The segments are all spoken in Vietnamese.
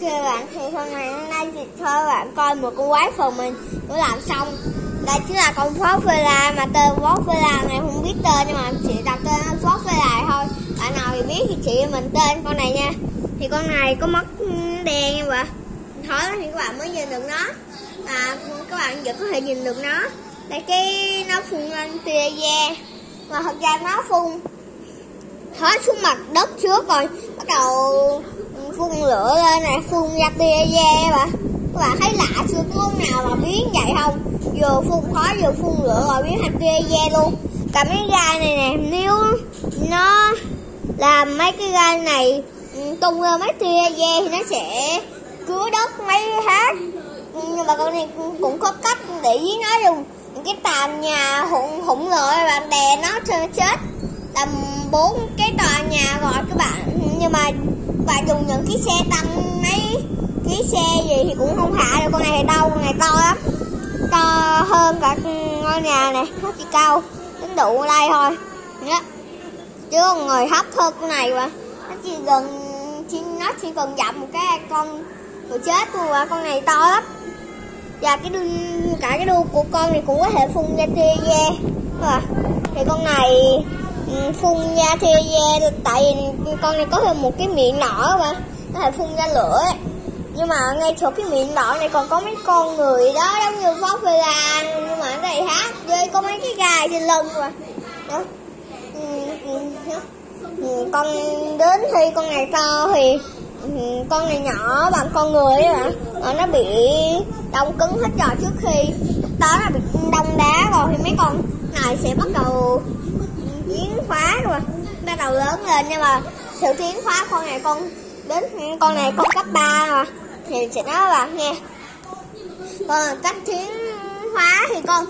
Ok bạn, thì hôm nay hôm nay thì thôi bạn coi một con quái phần mình đã làm xong. Đây chính là con phó phê la mà tên phó phê la này không biết tên nhưng mà chị đặt tên là phó phê thôi. Bạn nào thì biết thì chị mình tên con này nha. Thì con này có mắt đen nha bạn Thôi thì các bạn mới nhìn được nó. À, các bạn vẫn có thể nhìn được nó. Đây cái nó phun lên tia da. Mà thật ra nó phun hết xuống mặt đất trước rồi. Bắt đầu phun lửa lên này phun ra tia da mà các bạn thấy lạ chưa có con nào mà biến vậy không? Vừa phun khói, vừa phun lửa rồi biến thành tia da luôn. Cả mấy gai này nè, nếu nó làm mấy cái gai này ừ, tung lên mấy tia da thì nó sẽ cứa đất mấy hát ừ, nhưng mà con này cũng có cách để với nó dùng. Những cái tàn nhà hụng hụng rồi bạn đè nó cho chết. Làm bốn cái tòa nhà rồi các bạn nhưng mà bạn dùng những cái xe tăng mấy cái xe gì thì cũng không hạ được con này thì đâu con này to lắm. To hơn cả ngôi nhà này nó chỉ cao đến đủ ở đây thôi. Đó. chứ con người thấp hơn con này mà. Nó chỉ gần chỉ nó chỉ cần dặm một cái con người chết thôi mà con này to lắm. Và cái đuôi, cả cái đuôi của con này cũng có thể phun ra tia da. Thì con này Ừ, phun ra thì tại vì con này có thêm một cái miệng nỏ mà, có thể phun ra lửa ấy. nhưng mà ngay chỗ cái miệng nỏ này còn có mấy con người đó, giống như phó phê la nhưng mà ở đây hát với có mấy cái gai trên lưng mà. Đó. Ừ, ừ, con đến khi con này to thì con này nhỏ bằng con người ấy mà ờ, nó bị đông cứng hết rồi trước khi. Đó là bị đông đá rồi thì mấy con này sẽ bắt đầu khóa hóa rồi bắt đầu lớn lên, nhưng mà sự tiến hóa con này, con đến con này con cấp 3 rồi, thì sẽ nói là nghe. Còn cách tiến hóa thì con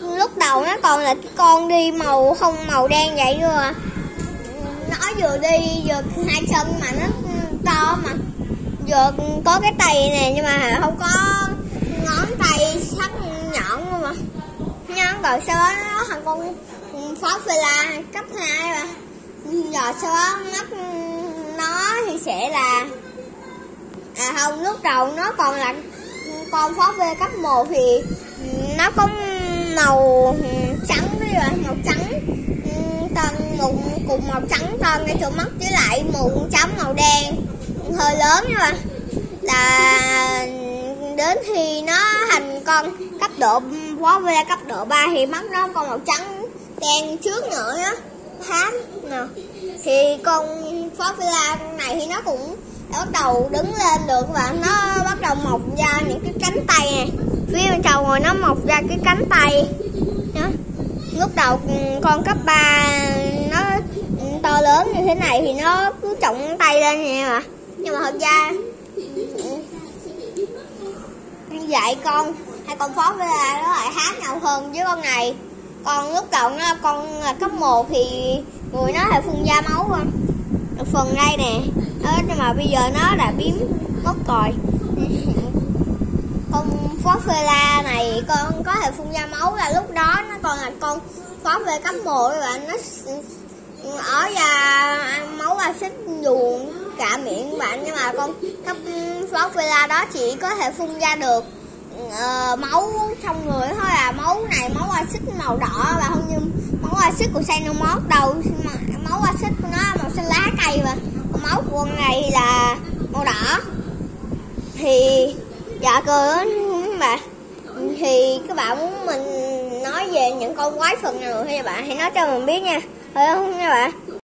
lúc đầu nó còn là cái con đi màu không màu đen vậy rồi à. nó vừa đi vừa hai chân mà nó to mà. Vừa có cái tay này nhưng mà không có ngón tay sắc nhọn luôn mà. Nhưng rồi sau đó nó thành con phó phê la, cấp 2 mà. Rồi sau đó mắt nó thì sẽ là à không, lúc đầu nó còn là con phó phê cấp 1 thì nó có màu trắng với rồi màu trắng toàn một cùng màu trắng toàn ngay chỗ mắt, với lại một chấm màu đen, hơi lớn nhưng mà là đến khi nó thành con cấp độ, phó phê cấp độ 3 thì mắt nó còn màu trắng đen trước nữa á thám nè. Thì con phó phi này thì nó cũng đã bắt đầu đứng lên được và nó bắt đầu mọc ra những cái cánh tay này phía bên trong rồi nó mọc ra cái cánh tay đó. lúc đầu con cấp 3 nó to lớn như thế này thì nó cứ trọng tay lên nè mà. Nhưng mà thật ra dạy con hai con phó với là nó lại khác nhau hơn với con này còn lúc đầu nó con là cấp 1 thì người nó là phun da máu không? Phần đây nè. Đó, nhưng mà bây giờ nó đã biến mất rồi. Con phó phê la này con có thể phun ra máu là lúc đó nó còn là con phó về cấp 1 và nó ở ra máu axit dùng cả miệng bạn. Nhưng mà con cấp phó phê la đó chỉ có thể phun ra được uh, máu trong người thôi à. Máu này máu axit màu đỏ và không như máu axit của xenomorph. Đâu máu axit của nó màu xanh lá cây mà. Máu của con này là màu đỏ. Thì dạ cơ mà thì các bạn muốn mình nói về những con quái vật nào thì bạn hãy nói cho mình biết nha. Phải không nha bạn?